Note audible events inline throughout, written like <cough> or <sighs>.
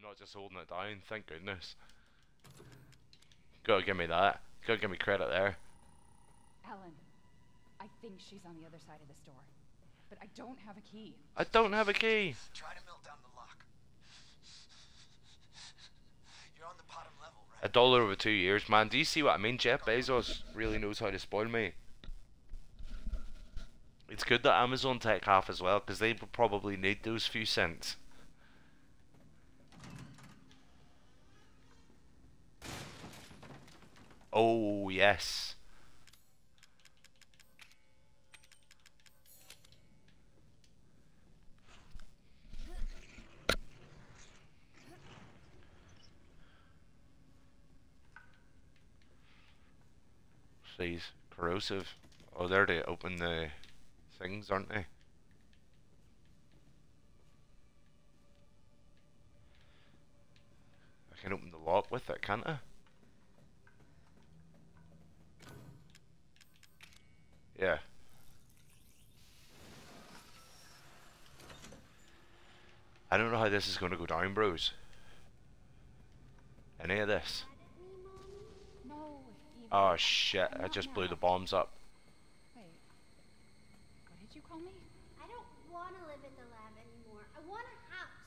I'm not just holding it down, thank goodness. Gotta give me that. Gotta give me credit there. Ellen, I think she's on the other side of the store. But I don't have a key. I don't have a key. Try to melt down the lock. You're on the bottom level, right? A dollar over two years, man. Do you see what I mean? Jeff Bezos really knows how to spoil me. It's good that Amazon take half as well, because they probably need those few cents. Oh, yes. These corrosive. Oh, there they open the things, aren't they? I can open the lock with it, can't I? Yeah. I don't know how this is going to go down, bros. Any of this? Oh shit, I just blew the bombs up. Wait. What did you call me? I don't want to live in the lab anymore. I want a house.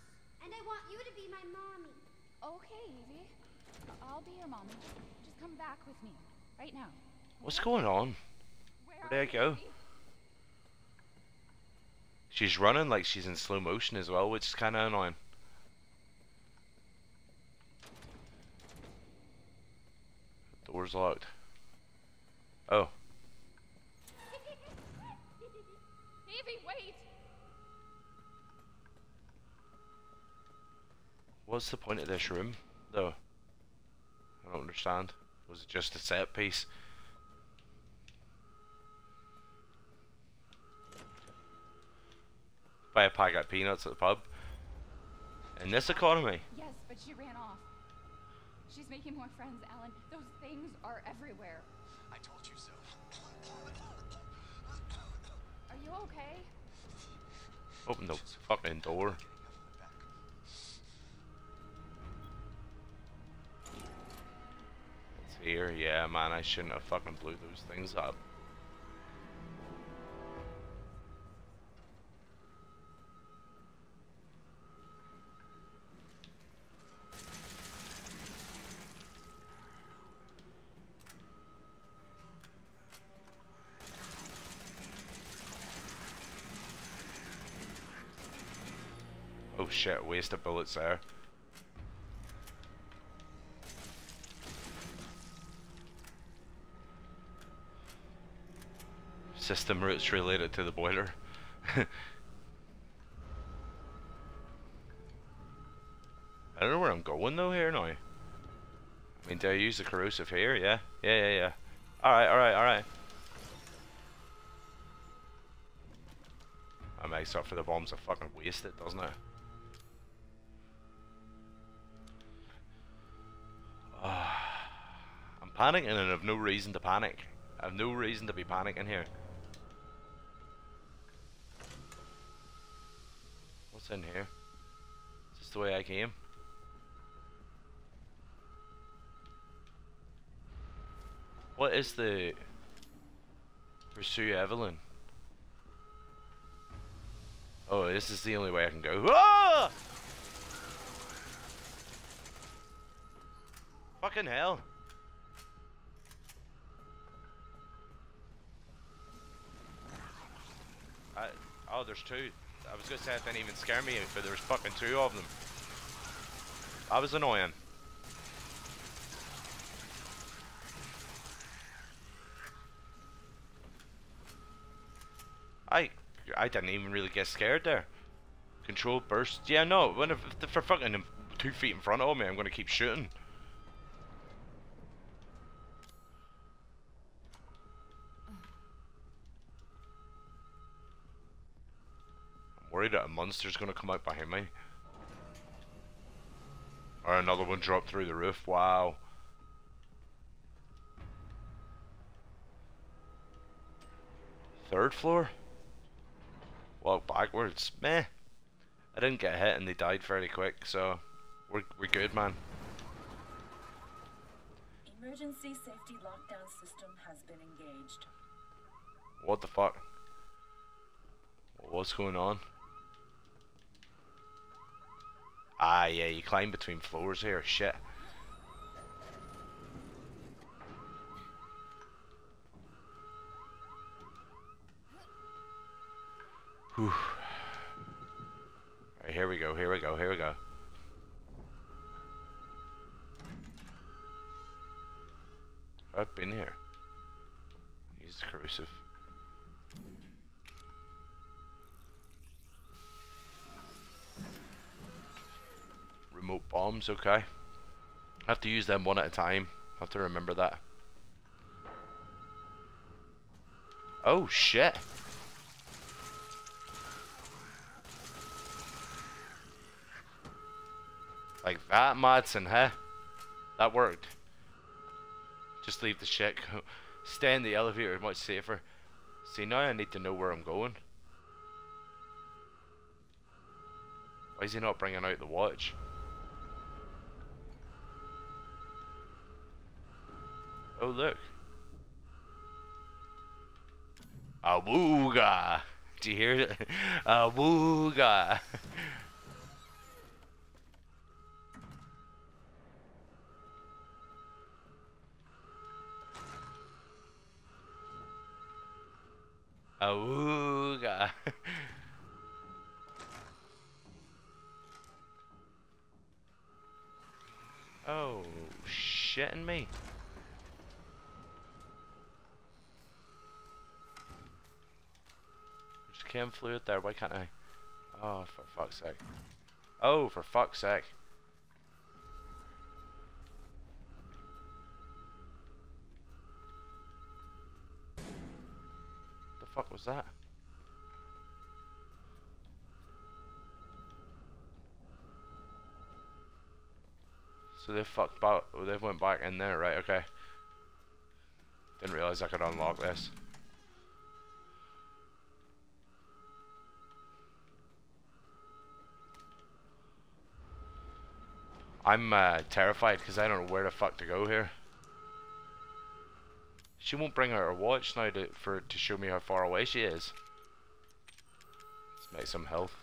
And I want you to be my mommy. Okay, Evie. I'll be your mommy. Just come back with me. Right now. What's going on? Where'd I go? She's running like she's in slow motion as well, which is kind of annoying. Door's locked. Oh, Evie, wait! what's the point of this room, though? I don't understand. Was it just a set piece? Buy a pack of peanuts at the pub. In this economy, Yes, but she ran off. She's making more friends, Alan. Those things are everywhere. I told you so. Are you okay? open the fucking door. It's here, yeah, man. I shouldn't have fucking blew those things up. Shit, waste of bullets there. System roots related to the boiler. <laughs> I don't know where I'm going though here now. I mean, do I use the corrosive here? Yeah, yeah, yeah, yeah. Alright, alright, alright. That makes up for the bombs I fucking wasted, doesn't it? Panicking and I have no reason to panic. I have no reason to be panicking here. What's in here? Is this the way I came? What is the pursue Evelyn? Oh, this is the only way I can go. Ah! Fucking hell. Oh, there's two. I was gonna say it didn't even scare me, but there's fucking two of them. That was annoying. I I didn't even really get scared there. Control burst. Yeah, no. When if, if they're fucking two feet in front of me, I'm gonna keep shooting. Monster's gonna come out behind me. Or another one dropped through the roof. Wow. Third floor? Walk backwards. Meh. I didn't get hit and they died fairly quick, so We're, we're good, man. Emergency safety lockdown system has been engaged. What the fuck? What's going on? Ah, yeah, you climb between floors here. Shit. Whew. Here we go, here we go, here we go. I've been here. The corrosive. Remote bombs, okay. I have to use them one at a time. I have to remember that. Oh shit. Like that, Madsen, huh? That worked. Just leave the shit. Stay in the elevator, much safer. See, now I need to know where I'm going. Why is he not bringing out the watch? Oh, look. Awooga! Do you hear it? <laughs> Awooga! Awooga. <laughs> oh, shitting me. Chem fluid there, why can't I? Oh, for fuck's sake. Oh, for fuck's sake. The fuck was that? So they fucked back. They went back in there, right? Okay. Didn't realize I could unlock this. I'm uh, terrified because I don't know where the fuck to go here. She won't bring out her watch now to, for to show me how far away she is. Let's make some health.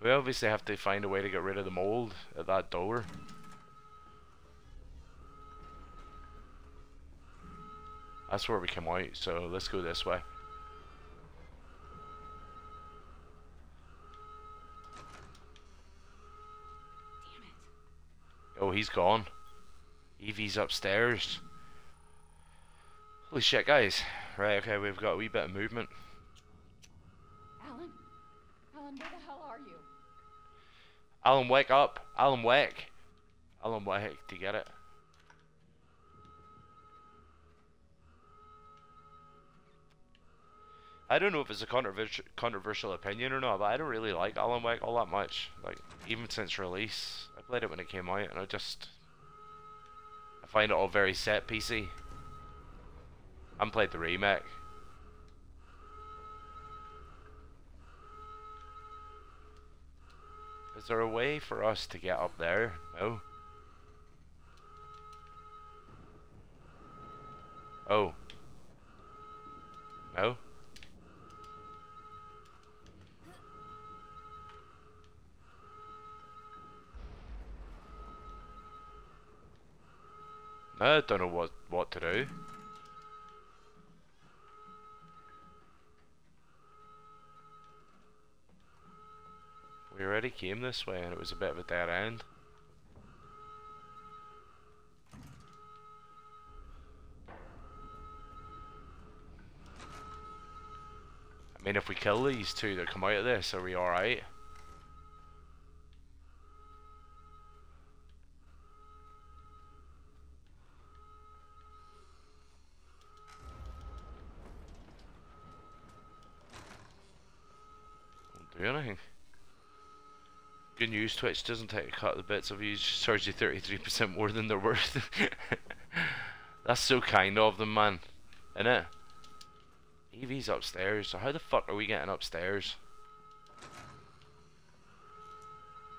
We obviously have to find a way to get rid of the mold at that door. That's where we came out, so let's go this way. Damn it. Oh, he's gone. Evie's upstairs. Holy shit, guys. Right, okay, we've got a wee bit of movement. Alan? Alan, where the hell are you? Alan, wake up! Alan, wake! Alan, wake. Do you get it? I don't know if it's a controversial controversial opinion or not, but I don't really like Alan Wake all that much. Like even since release, I played it when it came out, and I just I find it all very set PC. I haven't played the remake. Is there a way for us to get up there? No. Oh. No. I don't know what what to do. We already came this way and it was a bit of a dead end. I mean, if we kill these two that come out of this, are we alright? News, Twitch doesn't take a cut of the bits of you, just charge you 33% more than they're <laughs> worth. That's so kind of them, man. Innit? Evie's upstairs, so how the fuck are we getting upstairs?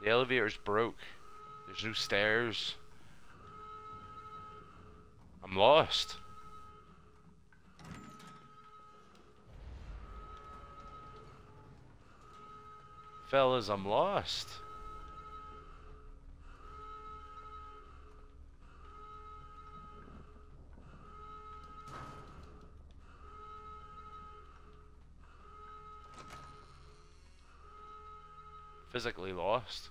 The elevator's broke. There's no stairs. I'm lost. Fellas, I'm lost. Physically lost.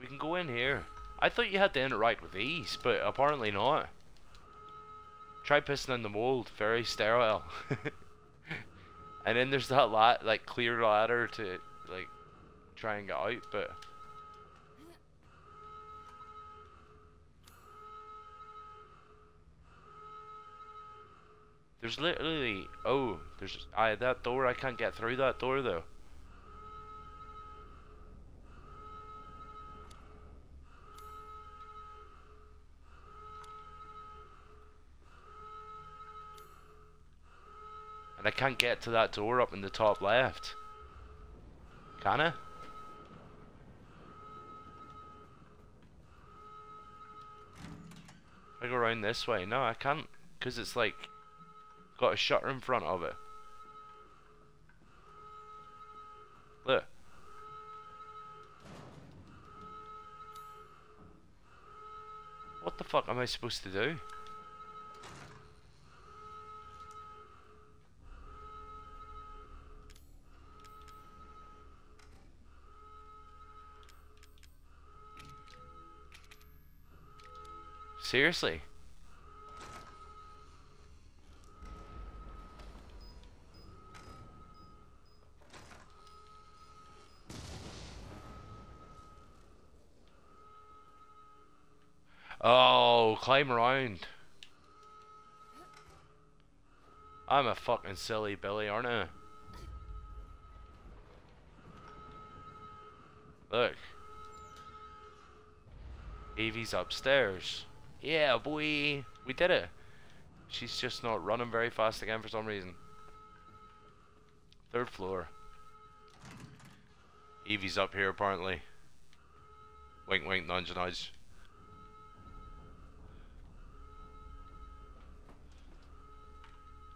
We can go in here. I thought you had to interact with these, but apparently not. Try pissing in the mold. Very sterile. <laughs> and then there's that lat like clear ladder to like try and get out, but there's literally oh there's I that door I can't get through that door though. And I can't get to that door up in the top left. Can I? I go around this way. No, I can't. Because it's like... Got a shutter in front of it. Look. What the fuck am I supposed to do? Seriously? Oh, climb around. I'm a fucking silly Billy, aren't I? Look. Evie's upstairs. Yeah, boy. We did it. She's just not running very fast again for some reason. Third floor. Evie's up here apparently. Wink wink nudge nudge.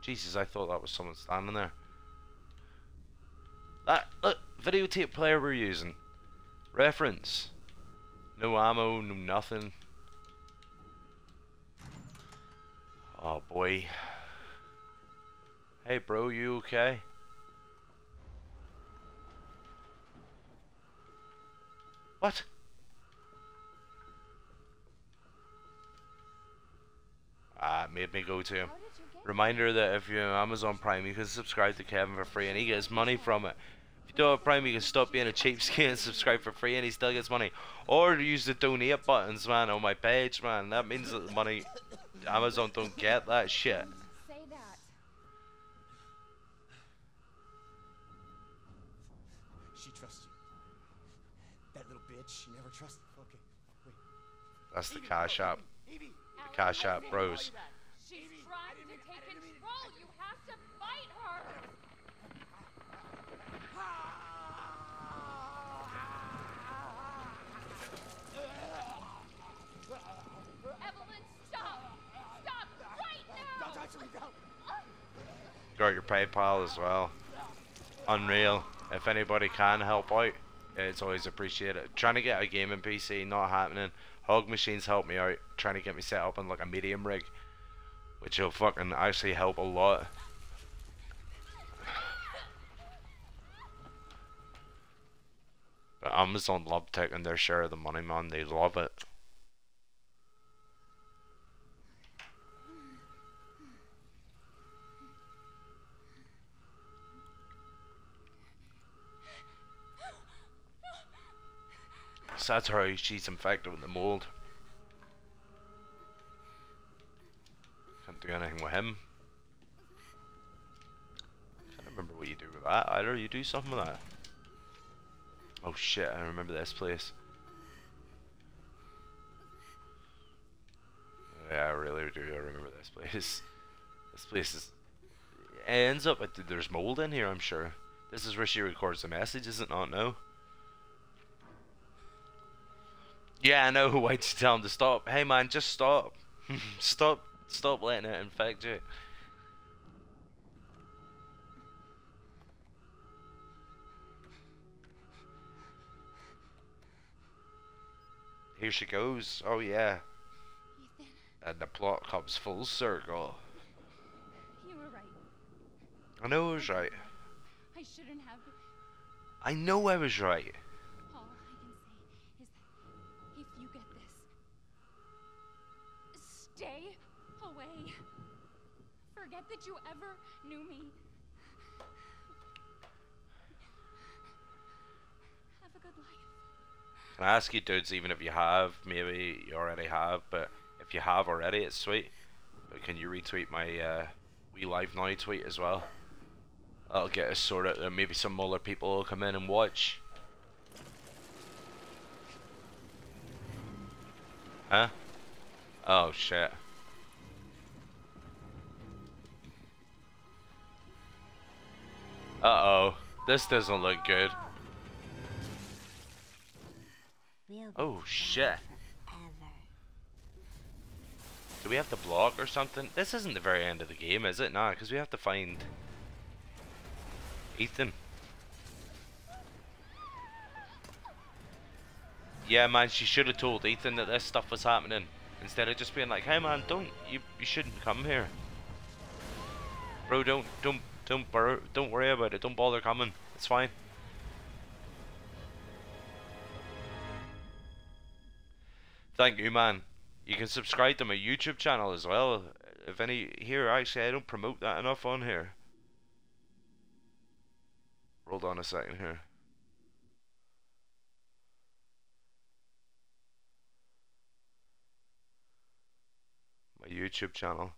Jesus, I thought that was someone standing there. That look, videotape player we're using. Reference. No ammo, no nothing. Oh boy. Hey bro, you okay? What? Ah, it made me go to him. How did you get Reminder that if you're on Amazon Prime, you can subscribe to Kevin for free and he gets money from it. If you don't have Prime, you can stop being a cheapskate <laughs> and subscribe for free and he still gets money. Or use the donate buttons, man, on my page, man. That means that the money, Amazon don't get that shit. say that? She trusts you. That little bitch, she never trusted. Okay, wait. That's the cash app. The cash app bros. Got your PayPal as well. Unreal. If anybody can help out, it's always appreciated. Trying to get a gaming PC, not happening. Hog Machines help me out, trying to get me set up on like a medium rig, which will fucking actually help a lot. But Amazon love taking their share of the money, man. They love it. that's how she's infected with the mold. Can't do anything with him. Can't remember what you do with that either. You do something with that. Oh shit, I remember this place. Yeah, I really do I remember this place. <laughs> This place is... It ends up, there's mold in here, I'm sure. This is where she records the message, is it not? No? Yeah, I know. <laughs> Why'd you tell him to stop? Hey, man, just stop. <laughs> stop. Stop letting it infect you. Here she goes. Oh yeah. Ethan, And the plot comes full circle. you were right. I know I was right. I shouldn't have. I know I was right. Forget that you ever knew me. Have a good life. Can I ask you, dudes, even if you have, maybe you already have, but if you have already, it's sweet. But can you retweet my uh, We Live Now tweet as well? That'll get us sorted. Of, maybe some other people will come in and watch. Huh? Oh shit. This doesn't look good. Oh shit. Do we have to block or something? This isn't the very end of the game, is it? Nah, because we have to find Ethan. Yeah, man, she should have told Ethan that this stuff was happening instead of just being like, "Hey, man, don't you you shouldn't come here, bro. Don't don't don't bur don't worry about it. Don't bother coming. It's fine." Thank you, man. You can subscribe to my YouTube channel as well. If any here, actually, I don't promote that enough on here. Hold on a second here. My YouTube channel.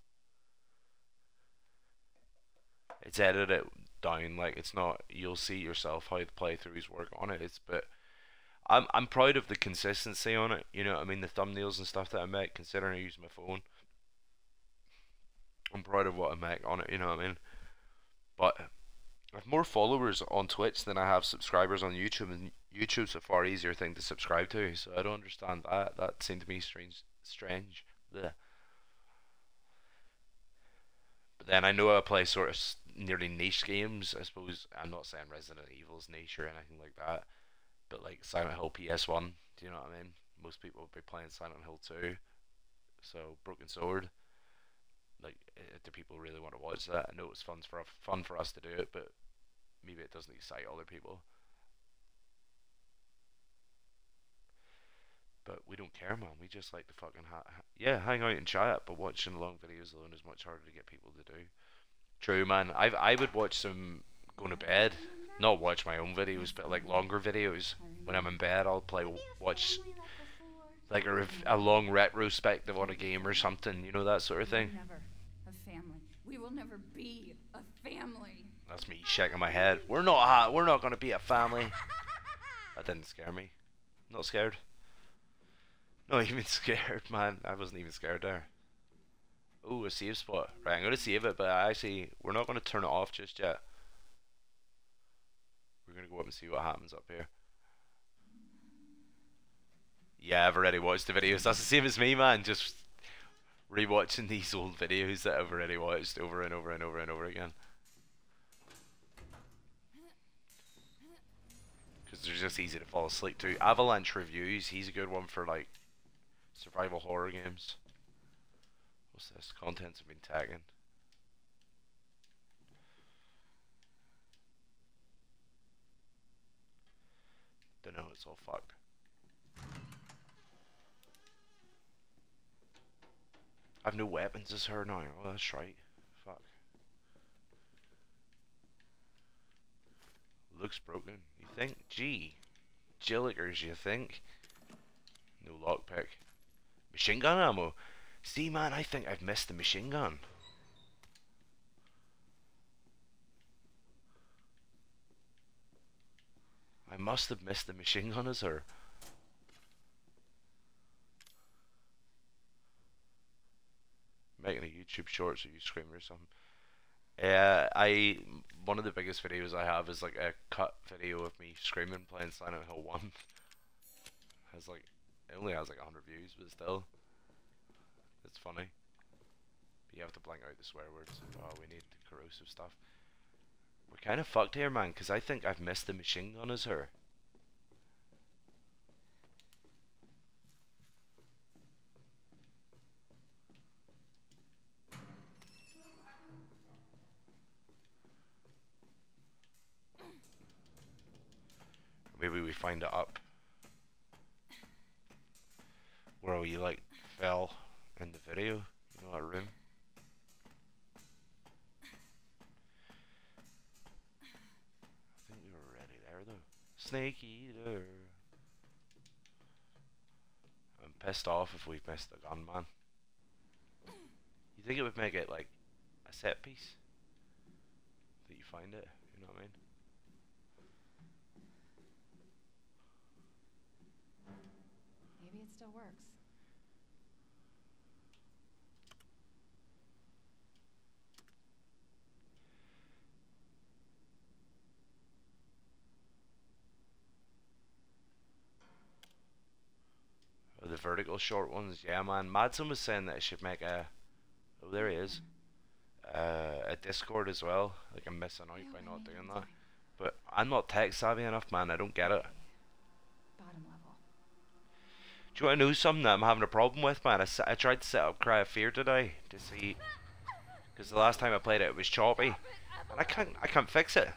It's edited down like it's not. You'll see yourself how the playthroughs work on it. It's but I'm I'm proud of the consistency on it. You know I mean? The thumbnails and stuff that I make, considering I use my phone. I'm proud of what I make on it. You know what I mean? But I have more followers on Twitch than I have subscribers on YouTube, and YouTube's a far easier thing to subscribe to. So I don't understand that. That seemed to me strange. Strange. Bleh. But then I know I play sort of nearly niche games. I suppose I'm not saying Resident Evil's niche or anything like that but like Silent Hill PS1, do you know what I mean? Most people would be playing Silent Hill 2, so Broken Sword. Like, eh, do people really want to watch that? I know it's fun for fun for us to do it, but maybe it doesn't excite other people. But we don't care, man. We just like to fucking ha- yeah, hang out and chat. But watching long videos alone is much harder to get people to do. True, man. I I would watch some going to bed, not watch my own videos, but like longer videos. When I'm in bed, I'll play watch like a rev- a long retrospective on a game or something. You know that sort of thing. Never a family. We will never be a family. That's me shaking my head. We're not ha- we're not gonna be a family. <laughs> That didn't scare me. Not scared. Not even <laughs> scared, man. I wasn't even scared there. Oh, a save spot. Right, I'm gonna save it, but I actually, we're not gonna turn it off just yet. We're gonna go up and see what happens up here. Yeah, I've already watched the videos. That's the same as me, man. Just rewatching these old videos that I've already watched over and over and over and over again. Because they're just easy to fall asleep to. Avalanche Reviews, he's a good one for like survival horror games. What's this? Contents have been tagging. Don't know, it's all fucked. I've no weapons as her now. Oh, that's right. Fuck. Looks broken. You think? Gee. Jillikers, you think? No lockpick. Machine gun ammo. See, man, I think I've missed the machine gun. I must have missed the machine gun as her. Making a YouTube Shorts or you screaming or something. Uh, I one of the biggest videos I have is like a cut video of me screaming playing Silent Hill One. <laughs> has like it only has like hundred views, but still, it's funny. But you have to blank out the swear words. Oh, we need corrosive stuff. We're kind of fucked here, man, because I think I've missed the machine gun as her. Maybe we find it up where we like fell in the video. You know that room? I think we were ready there though. Snake eater. I'm pissed off if we've missed the gun man. You think it would make it like a set piece? That you find it, you know what I mean? Maybe it still works. Oh, the vertical short ones, yeah, man. Madsen was saying that I should make a. Oh, there he is. Uh, a Discord as well. Like I'm missing out by not doing that. But I'm not tech savvy enough, man. I don't get it. Bottom level. Do you want to know something that I'm having a problem with, man? I, s- I tried to set up Cry of Fear today to see, because the last time I played it, it was choppy, and I can't I can't fix it.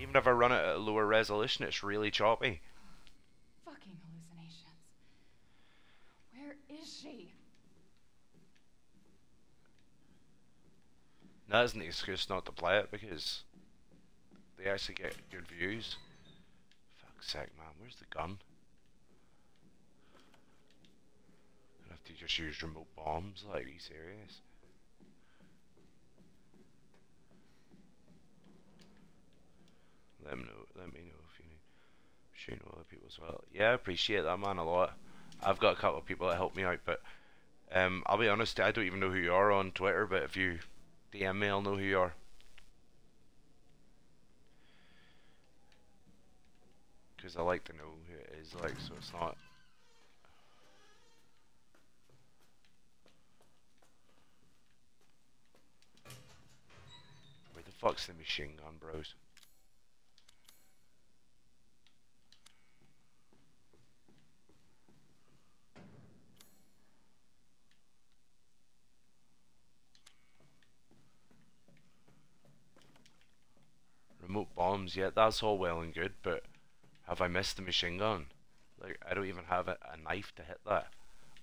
Even if I run it at a lower resolution, it's really choppy. Fucking hallucinations. Where is she? That isn't an excuse not to play it because they actually get good views. Fuck's sake, man. Where's the gun? I have to just use remote bombs. Like, are you serious? Let me know. Let me know if you need shooting other people as well. Yeah, I appreciate that, man, a lot. I've got a couple of people that help me out, but um, I'll be honest, I don't even know who you are on Twitter. But if you DM me, I'll know who you are. Because I like to know who it is, like, so it's not. Where the fuck's the machine gun, bros? Remote bombs, yeah, that's all well and good, but have I missed the machine gun? Like, I don't even have a, a knife to hit that.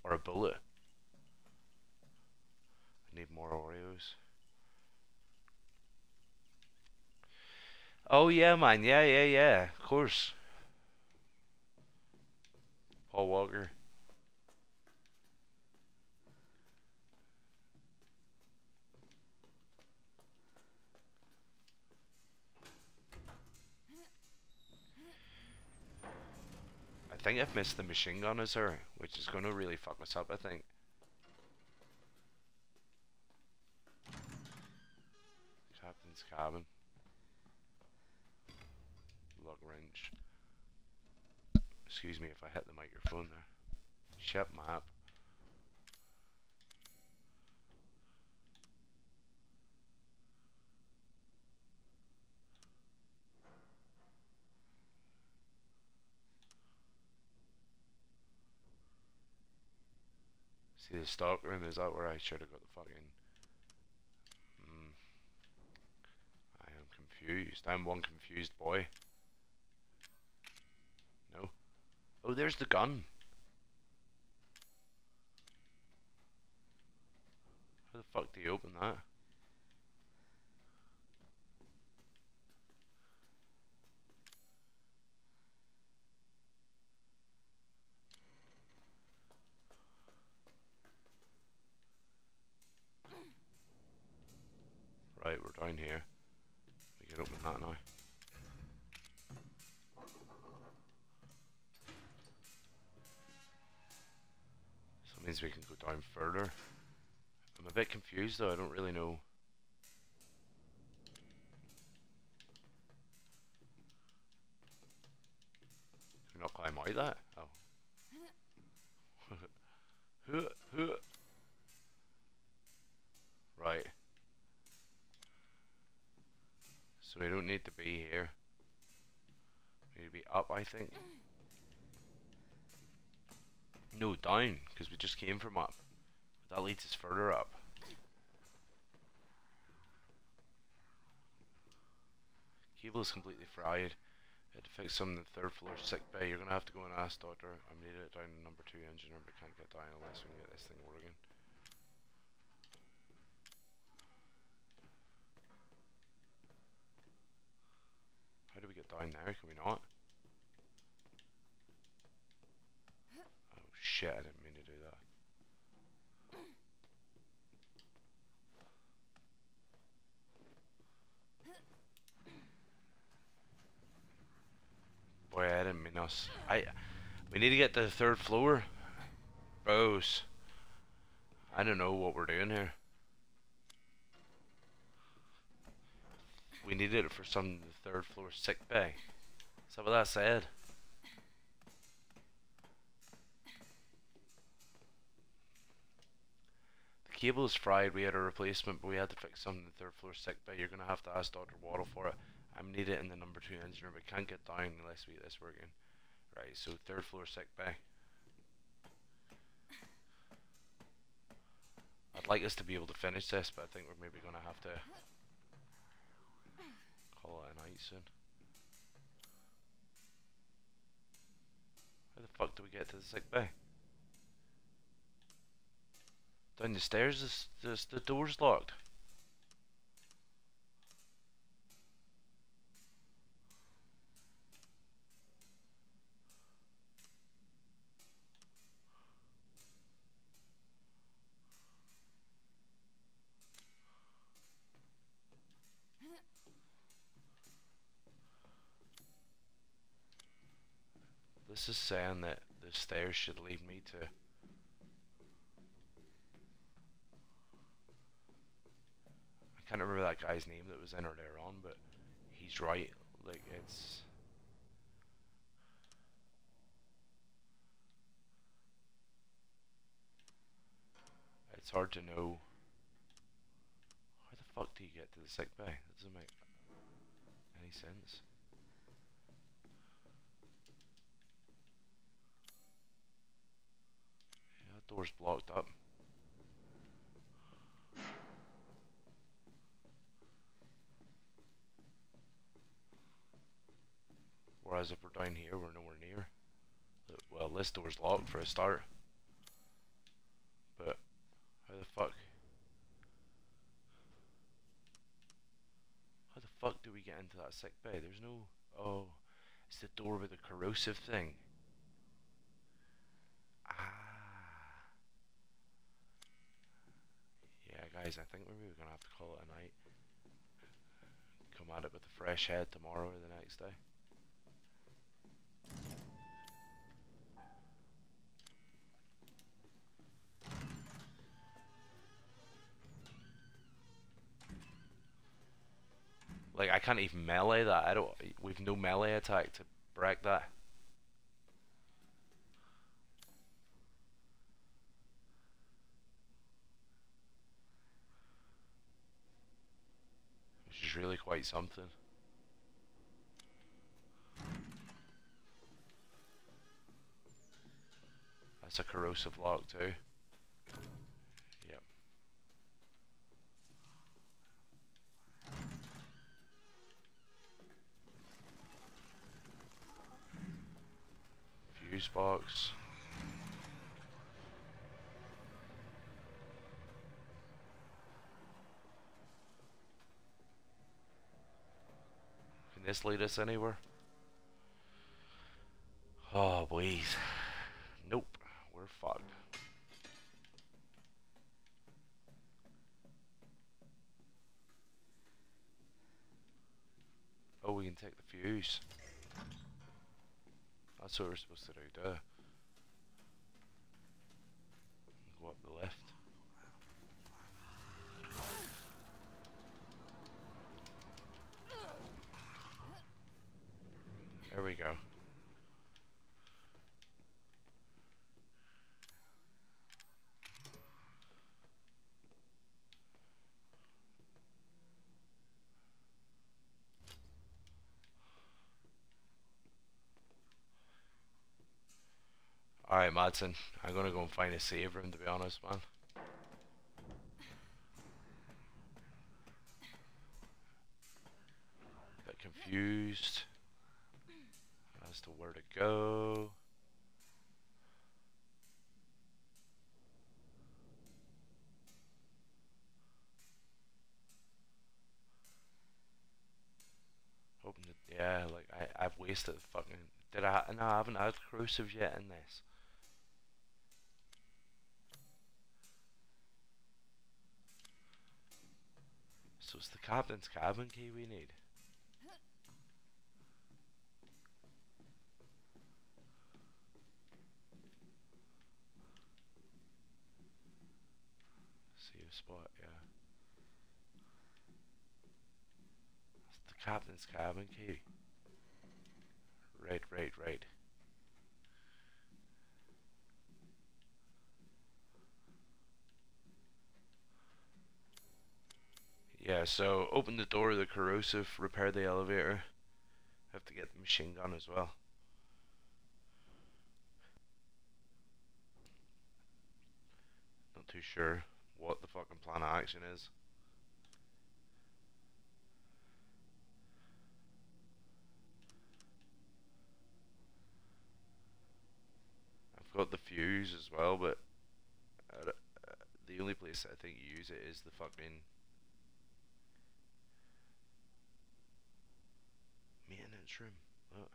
Or a bullet. I need more Oreos. Oh yeah, man, yeah, yeah, yeah, of course. Paul Walker. I think I've missed the machine gun as her, which is going to really fuck us up, I think. Captain's cabin. Lug wrench. Excuse me if I hit the microphone there. Ship map. See the stock room? Is that where I should have got the fucking... Mm. I am confused. I'm one confused boy. No. Oh, there's the gun. How the fuck do you open that? Right, we're down here. We can open that now. So it means we can go down further. I'm a bit confused though, I don't really know. Can we not climb out that? Oh. <laughs> We don't need to be here. We need to be up, I think. No, down, because we just came from up. That leads us further up. Cable is completely fried. Had to fix some in the third floor sick bay. You're gonna have to go and ask doctor. I'm needed it down to number two engineer, but can't get down unless we can get this there? Can we not? Oh shit, I didn't mean to do that. Boy, I didn't mean us. I. We need to get to the third floor. Bros. I don't know what we're doing here. We needed it for some third floor sick bay. So with that said? The cable is fried. We had a replacement, but we had to fix something in the third floor sick bay. You're gonna have to ask Dr. Waddle for it. I'm needed in the number two engineer, but can't get down unless we get this working. Right, so third floor sick bay. I'd like us to be able to finish this, but I think we're maybe gonna have to call it a night soon. How the fuck do we get to the sick bay? Down the stairs, this, this, the door's locked. This is saying that the stairs should lead me to I can't remember that guy's name that was in earlier on, but he's right. Like it's it's hard to know how the fuck do you get to the sick bay? That doesn't make any sense. Yeah, that door's blocked up. Whereas if we're down here, we're nowhere near. Well, this door's locked for a start. But, how the fuck? How the fuck do we get into that sick bay? There's no... Oh, it's the door with the corrosive thing. Ah. Yeah, guys, I think maybe we're gonna have to call it a night. Come at it with a fresh head tomorrow or the next day. Like I can't even melee that. I don't. We've no melee attack to break that. Which is really quite something. That's a corrosive lock too. Yep. Fuse box. This lead us anywhere? Oh, please. Nope, we're fucked. Oh, we can take the fuse. That's what we're supposed to do, duh. Go up the lift. There we go. Alright, Madsen. I'm gonna go and find a save room, to be honest, man. Bit confused as to where to go. Hoping that, yeah, like, I, I've wasted fucking, did I, no, I haven't had corrosives yet in this. So it's the captain's cabin key we need. Save spot, yeah. That's the captain's cabin key. Right, right, right. Yeah, so open the door of the corrosive, repair the elevator. Have to get the machine gun as well. Not too sure what the fucking plan of action is. I've got the fuse as well, but uh, uh, the only place I think you use it is the fucking maintenance room. Look.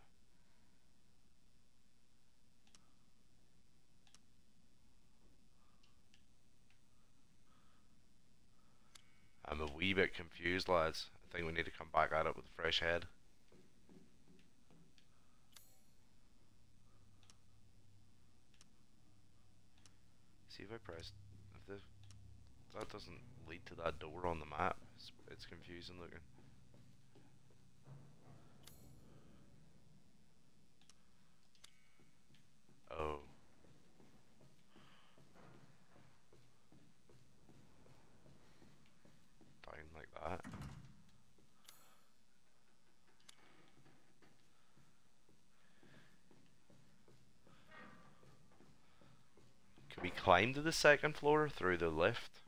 I'm a wee bit confused, lads. I think we need to come back at it with a fresh head. See if I press if that doesn't lead to that door on the map. It's, it's confusing looking. Oh. Down like that. Can we climb to the second floor through the lift?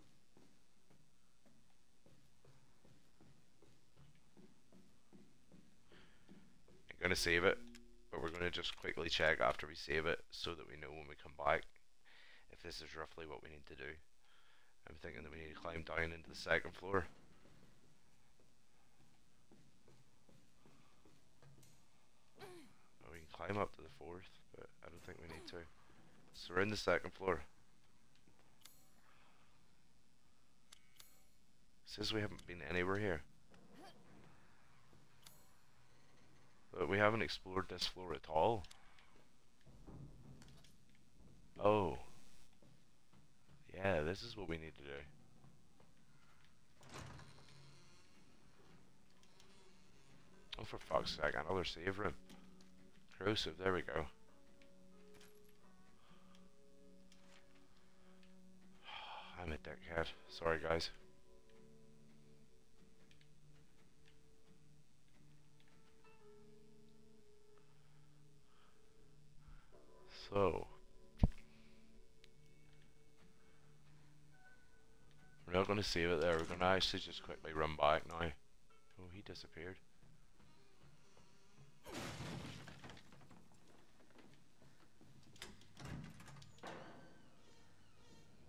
I'm gonna save it, but we're gonna just quickly check after we save it so that we know when we come back if this is roughly what we need to do. I'm thinking that we need to climb down into the second floor. We can climb up to the fourth, but I don't think we need to. So we're in the second floor. Says we haven't been anywhere here. But we haven't explored this floor at all. Oh. Yeah, this is what we need to do. Oh, for fuck's sake, another save room. Corrosive, there we go. <sighs> I'm a dickhead. Sorry, guys. So. We're not going to save it there. We're going to actually just quickly run back now. Oh, he disappeared.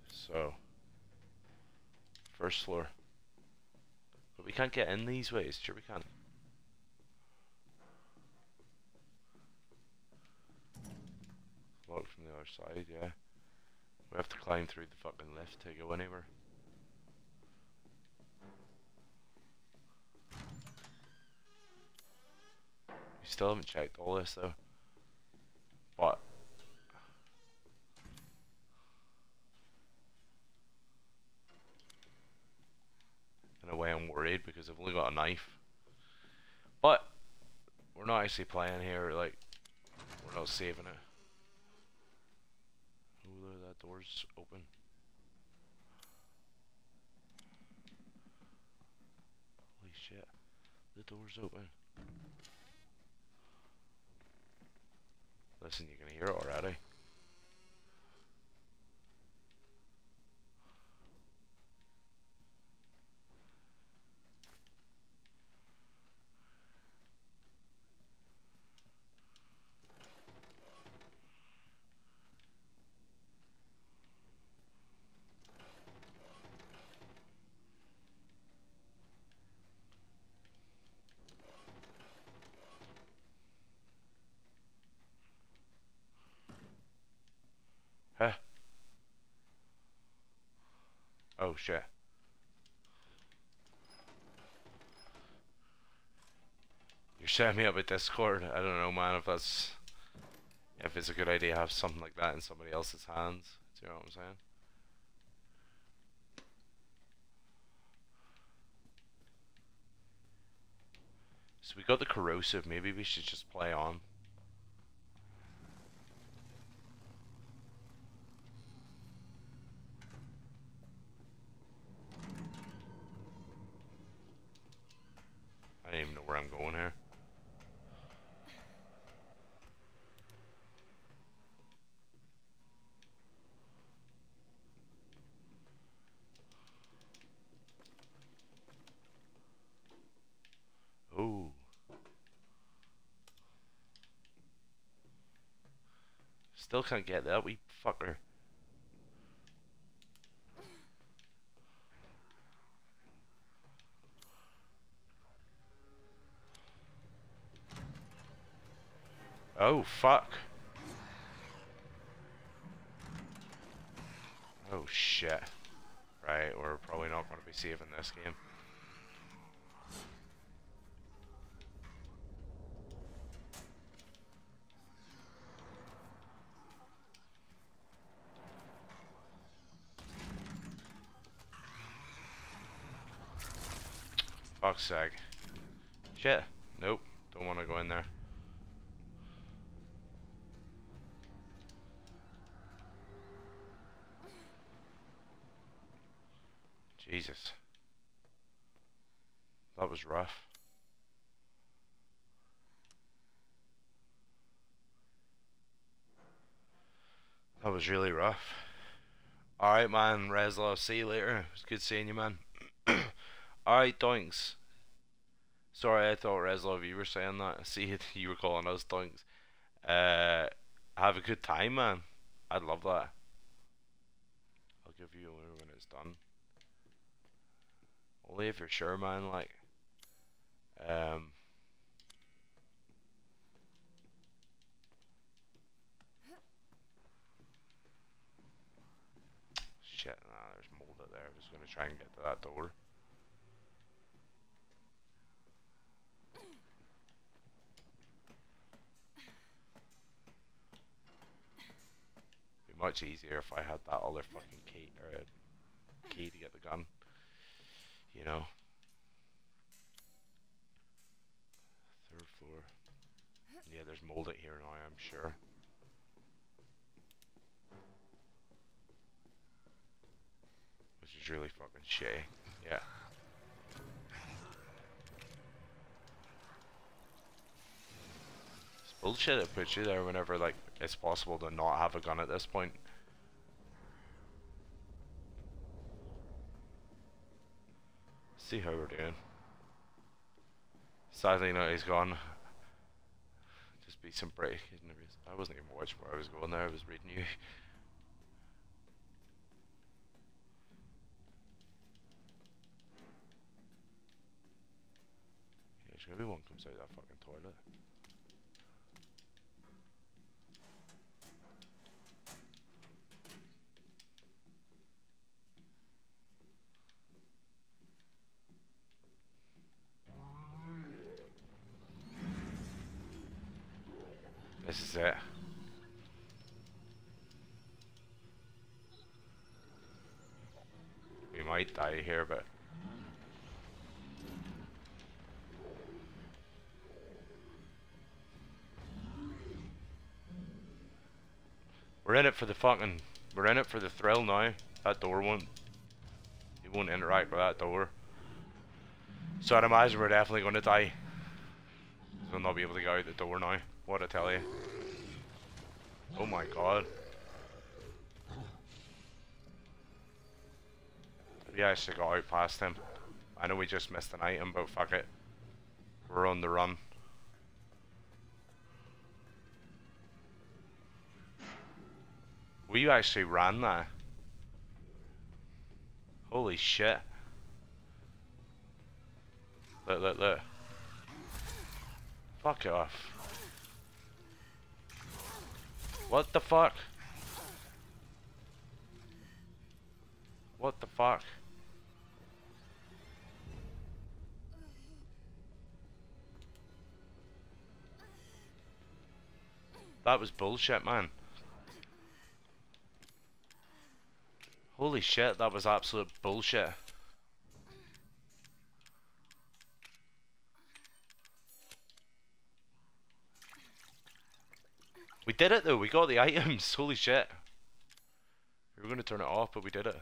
So. First floor. But we can't get in these ways. Sure we can. Locked from the other side, yeah. We have to climb through the fucking lift to go anywhere. We still haven't checked all this though. But in a way I'm worried because I've only got a knife. But we're not actually playing here, like, we're not saving it. Door's open. Holy shit, the door's open. Listen, you can hear it already. Huh? You're setting me up with Discord. I don't know, man, if that's if it's a good idea to have something like that in somebody else's hands. Do you know what I'm saying? So we got the corrosive. Maybe we should just play on. I don't even know where I'm going here. Oh. Still can't get that wee fucker. Oh, fuck. Oh, shit. Right, we're probably not going to be saving this game. Fuck's sake. Shit. Nope. Don't want to go in there. Jesus. That was rough. That was really rough. Alright, man, Reslov, see you later. It was good seeing you, man. <clears throat> Alright, doinks. Sorry, I thought Reslov, you were saying that. I <laughs> See, you were calling us doinks. Uh, have a good time, man. I'd love that. I'll give you a when it's done. Only if you're sure, man. Like, um, shit. Nah, there's mold out there. I was gonna try and get to that door. Be much easier if I had that other fucking key or a key to get the gun. You know. Yeah, there's mold out here now, I'm sure. Which is really fucking shitty. Yeah. It's bullshit it puts you there whenever like it's possible to not have a gun at this point. See how we're doing. Sadly, now he's gone. Just be some break. I wasn't even watching where I was going there. I was reading you. <laughs> There's gonna be one comes out of that fucking toilet. This is it. We might die here, but... We're in it for the fucking... We're in it for the thrill now. That door won't... It won't interact with that door. So I'd imagine we're definitely going to die. We'll not be able to go out the door now. What a tell you. Oh my god. We actually got out past him. I know we just missed an item, but fuck it. We're on the run. We actually ran that. Holy shit. Look, look, look. Fuck off. What the fuck? What the fuck? That was bullshit, man. Holy shit, that was absolute bullshit. We did it though, we got the <laughs> items, holy shit. We were going to turn it off, but we did it.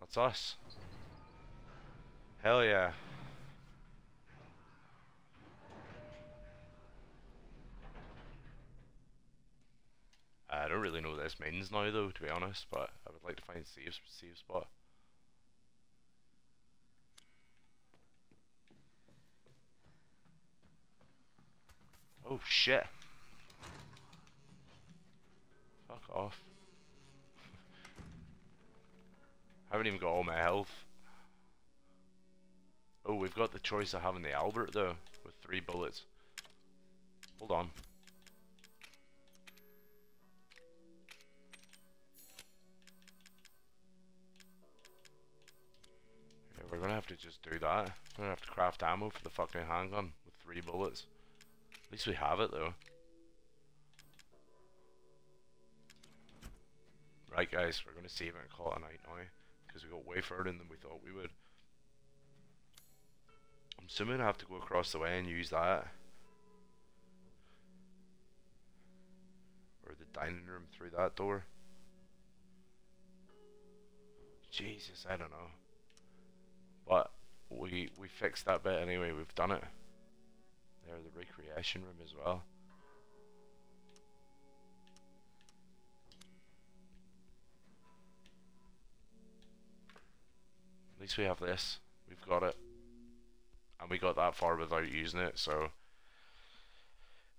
That's us. Hell yeah. I don't really know what this means now though, to be honest, but I would like to find save save spot. Oh shit. Fuck off. I <laughs> haven't even got all my health. Oh, we've got the choice of having the Albert though, with three bullets. Hold on. Yeah, we're gonna have to just do that. We're gonna have to craft ammo for the fucking handgun with three bullets. At least we have it though. Right guys, we're gonna save it and call it a night now. Because we got way further than we thought we would. I'm assuming I have to go across the way and use that. Or the dining room through that door. Jesus, I don't know. But we we fixed that bit anyway, we've done it. The recreation room as well. At least we have this. We've got it. And we got that far without using it, so...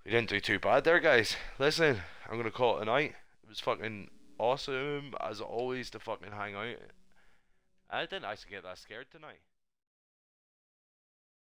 We didn't do too bad there, guys. Listen, I'm gonna call it a night. It was fucking awesome, as always, to fucking hang out. I didn't actually get that scared tonight.